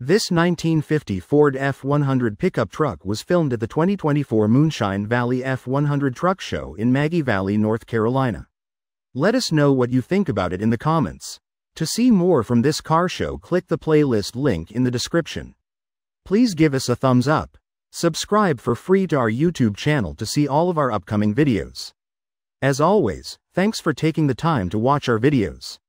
This 1950 Ford F-100 pickup truck was filmed at the 2024 Moonshine Valley F-100 Truck Show in Maggie Valley, North Carolina. Let us know what you think about it in the comments. To see more from this car show click the playlist link in the description. Please give us a thumbs up. Subscribe for free to our YouTube channel to see all of our upcoming videos. As always, thanks for taking the time to watch our videos.